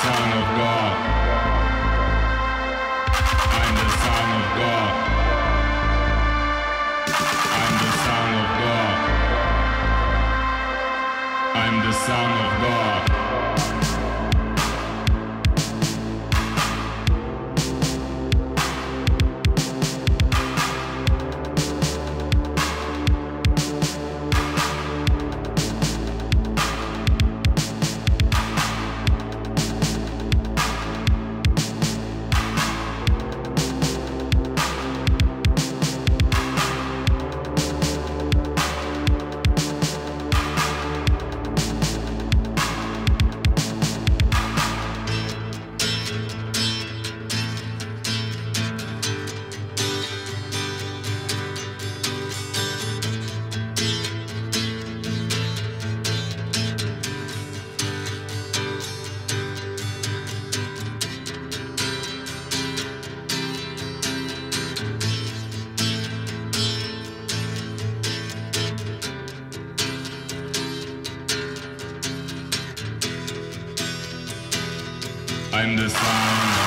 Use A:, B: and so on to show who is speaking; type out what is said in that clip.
A: Son of God. I'm the Son of God. I'm the Son